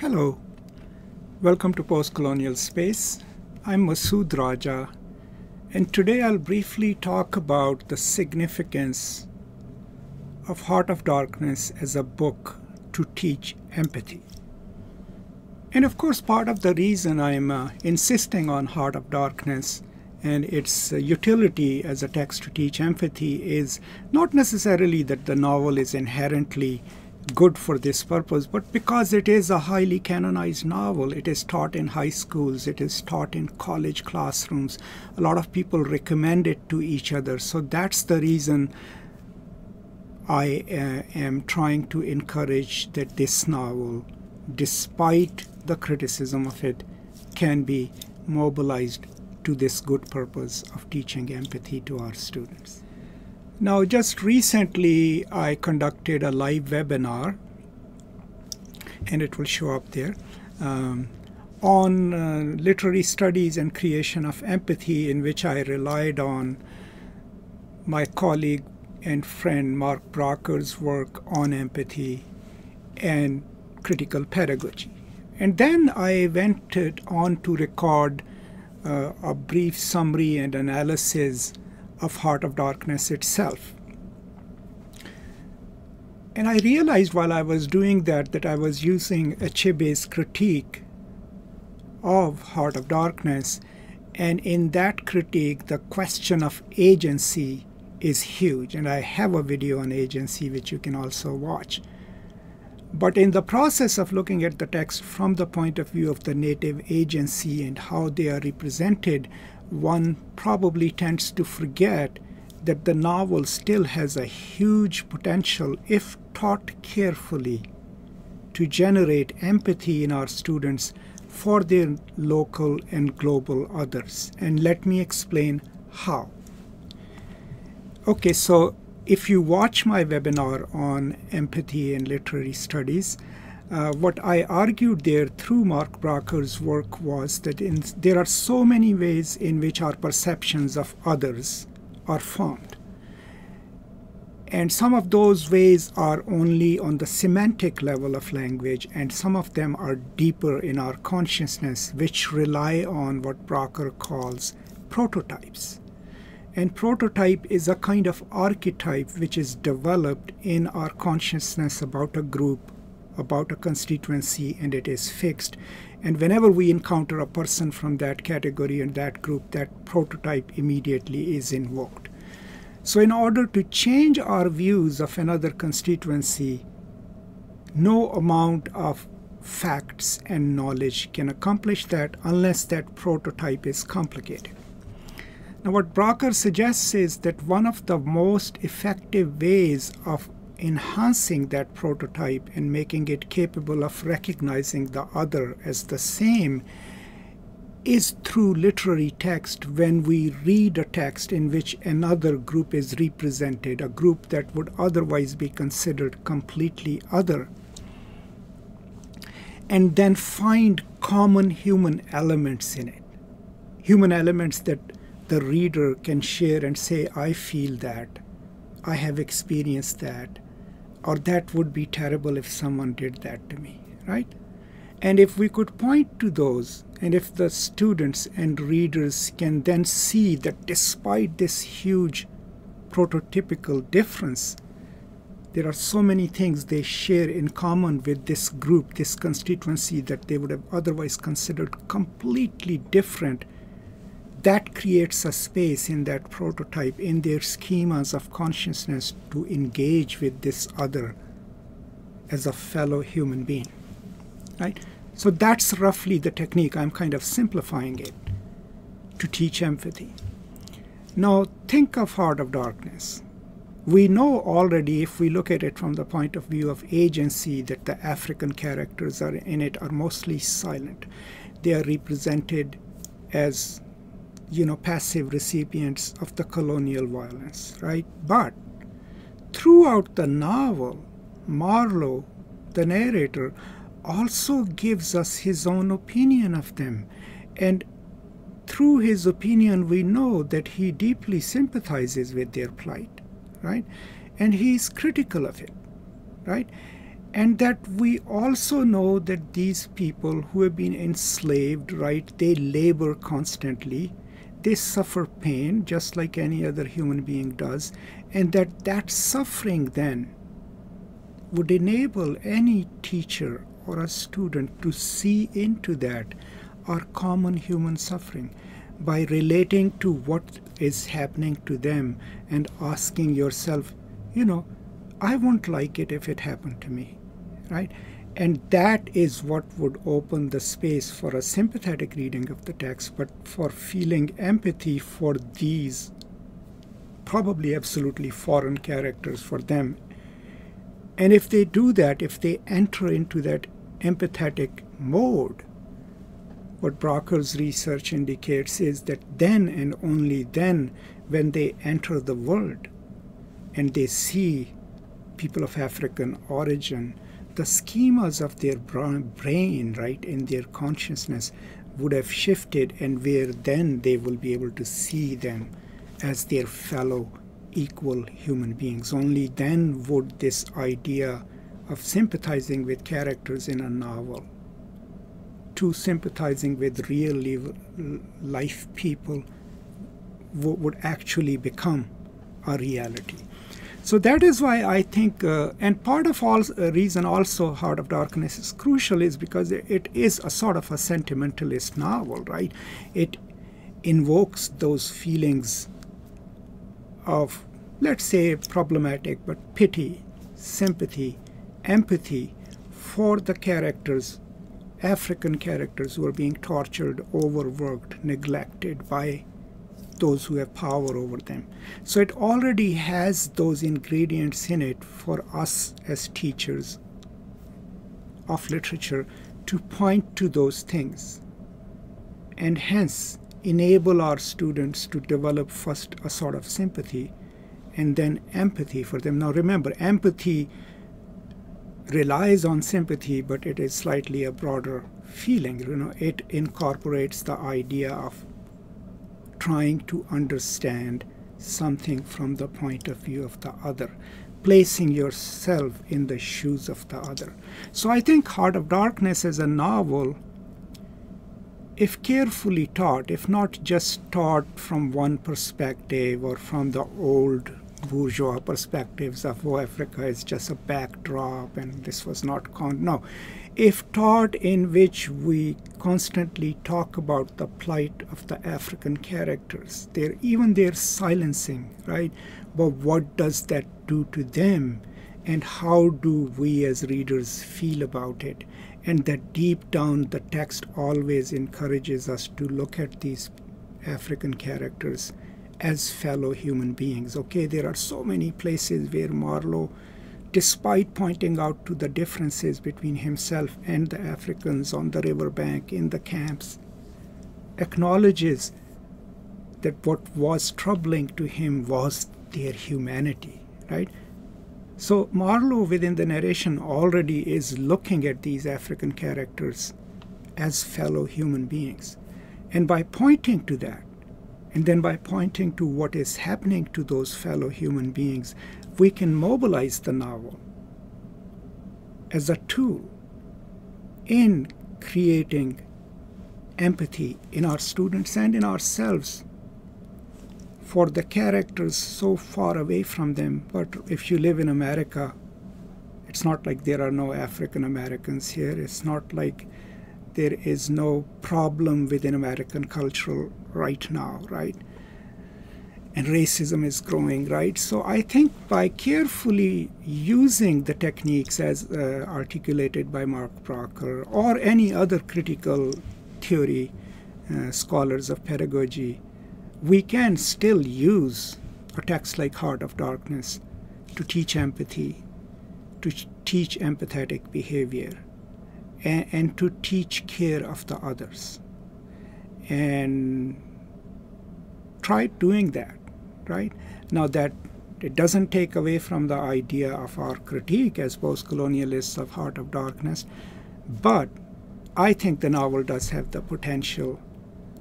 Hello, welcome to Postcolonial Space. I'm Masood Raja, and today I'll briefly talk about the significance of Heart of Darkness as a book to teach empathy. And of course, part of the reason I'm uh, insisting on Heart of Darkness and its uh, utility as a text to teach empathy is not necessarily that the novel is inherently good for this purpose, but because it is a highly canonized novel, it is taught in high schools, it is taught in college classrooms. A lot of people recommend it to each other. So that's the reason I uh, am trying to encourage that this novel, despite the criticism of it, can be mobilized to this good purpose of teaching empathy to our students. Now, just recently, I conducted a live webinar, and it will show up there, um, on uh, literary studies and creation of empathy, in which I relied on my colleague and friend Mark Bracher's work on empathy and critical pedagogy. And then I went on to record uh, a brief summary and analysis of Heart of Darkness itself. And I realized while I was doing that that I was using Achebe's critique of Heart of Darkness. And in that critique, the question of agency is huge. And I have a video on agency which you can also watch. But in the process of looking at the text from the point of view of the native agency and how they are represented, one probably tends to forget that the novel still has a huge potential, if taught carefully, to generate empathy in our students for their local and global others. And let me explain how. Okay, so if you watch my webinar on empathy and literary studies, uh, what I argued there through Mark Bracher's work was that in, there are so many ways in which our perceptions of others are formed. And some of those ways are only on the semantic level of language, and some of them are deeper in our consciousness, which rely on what Bracher calls prototypes. And prototype is a kind of archetype which is developed in our consciousness about a group about a constituency and it is fixed. And whenever we encounter a person from that category and that group, that prototype immediately is invoked. So, in order to change our views of another constituency, no amount of facts and knowledge can accomplish that unless that prototype is complicated. Now, what Bracher suggests is that one of the most effective ways of enhancing that prototype and making it capable of recognizing the other as the same is through literary text when we read a text in which another group is represented, a group that would otherwise be considered completely other, and then find common human elements in it. Human elements that the reader can share and say, I feel that, I have experienced that, or that would be terrible if someone did that to me, right? And if we could point to those, and if the students and readers can then see that despite this huge prototypical difference, there are so many things they share in common with this group, this constituency that they would have otherwise considered completely different that creates a space in that prototype, in their schemas of consciousness, to engage with this other as a fellow human being. Right? So that's roughly the technique. I'm kind of simplifying it to teach empathy. Now, think of Heart of Darkness. We know already, if we look at it from the point of view of agency, that the African characters are in it are mostly silent. They are represented as you know, passive recipients of the colonial violence, right? But throughout the novel, Marlow, the narrator, also gives us his own opinion of them. And through his opinion, we know that he deeply sympathizes with their plight, right? And he is critical of it, right? and that we also know that these people who have been enslaved, right, they labor constantly, they suffer pain just like any other human being does, and that that suffering then would enable any teacher or a student to see into that our common human suffering by relating to what is happening to them and asking yourself, you know, I won't like it if it happened to me right? And that is what would open the space for a sympathetic reading of the text, but for feeling empathy for these probably absolutely foreign characters for them. And if they do that, if they enter into that empathetic mode, what Bracher's research indicates is that then and only then, when they enter the world and they see people of African origin, the schemas of their brain, right, in their consciousness would have shifted, and where then they will be able to see them as their fellow equal human beings. Only then would this idea of sympathizing with characters in a novel to sympathizing with real life people would actually become a reality. So that is why I think, uh, and part of all uh, reason also Heart of Darkness is crucial is because it is a sort of a sentimentalist novel, right? It invokes those feelings of, let's say, problematic, but pity, sympathy, empathy for the characters, African characters who are being tortured, overworked, neglected by those who have power over them. So it already has those ingredients in it for us as teachers of literature to point to those things and hence enable our students to develop first a sort of sympathy and then empathy for them. Now remember, empathy relies on sympathy, but it is slightly a broader feeling. You know, it incorporates the idea of trying to understand something from the point of view of the other, placing yourself in the shoes of the other. So I think Heart of Darkness as a novel, if carefully taught, if not just taught from one perspective or from the old bourgeois perspectives of oh, Africa is just a backdrop and this was not con no if taught in which we constantly talk about the plight of the African characters, their even their silencing, right? But what does that do to them? And how do we as readers feel about it? And that deep down the text always encourages us to look at these African characters as fellow human beings. Okay, there are so many places where Marlow despite pointing out to the differences between himself and the Africans on the riverbank in the camps, acknowledges that what was troubling to him was their humanity, right? So Marlow within the narration already is looking at these African characters as fellow human beings. And by pointing to that, and then by pointing to what is happening to those fellow human beings, we can mobilize the novel as a tool in creating empathy in our students and in ourselves for the characters so far away from them. But if you live in America, it's not like there are no African Americans here. It's not like there is no problem within American culture right now, right? and racism is growing, right? So I think by carefully using the techniques as uh, articulated by Mark Bracher or any other critical theory uh, scholars of pedagogy, we can still use a text like Heart of Darkness to teach empathy, to teach empathetic behavior, and, and to teach care of the others. And try doing that right? Now that it doesn't take away from the idea of our critique as post-colonialists of Heart of Darkness, but I think the novel does have the potential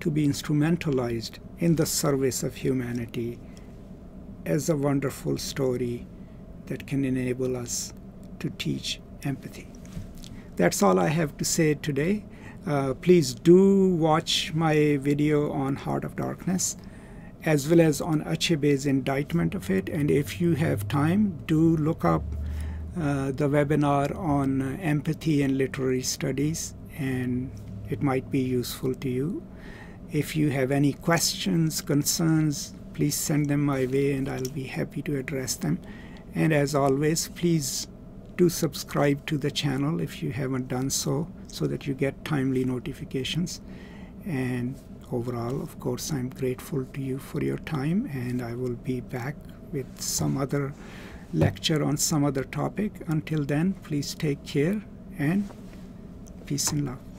to be instrumentalized in the service of humanity as a wonderful story that can enable us to teach empathy. That's all I have to say today. Uh, please do watch my video on Heart of Darkness as well as on Achebe's indictment of it. And if you have time, do look up uh, the webinar on empathy and literary studies, and it might be useful to you. If you have any questions, concerns, please send them my way and I'll be happy to address them. And as always, please do subscribe to the channel if you haven't done so, so that you get timely notifications. And overall, of course, I'm grateful to you for your time, and I will be back with some other lecture on some other topic. Until then, please take care and peace and love.